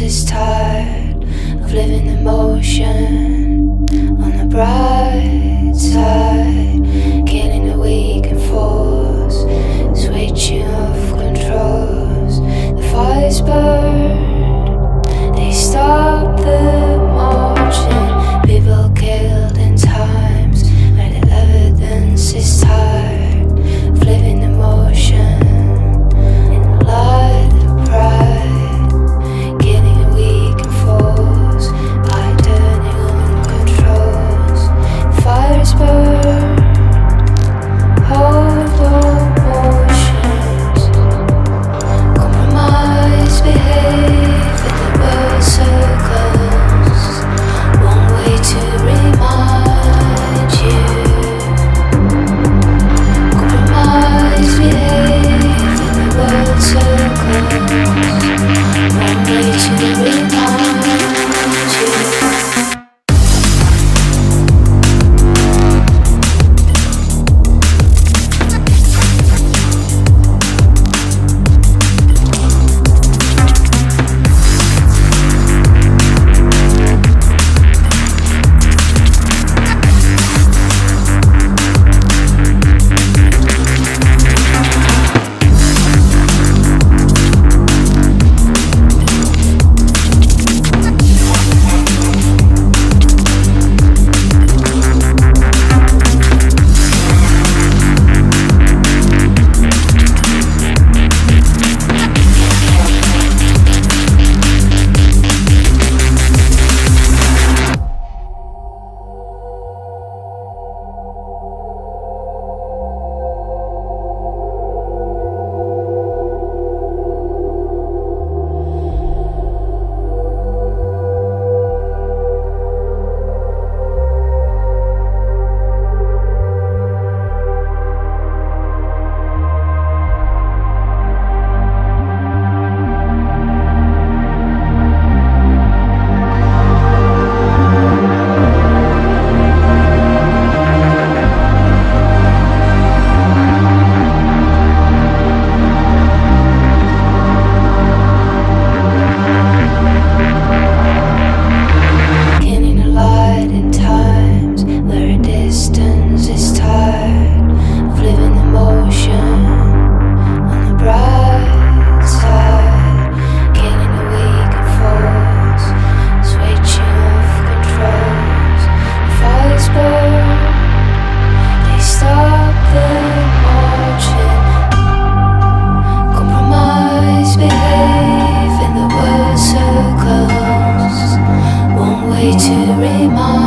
is tired to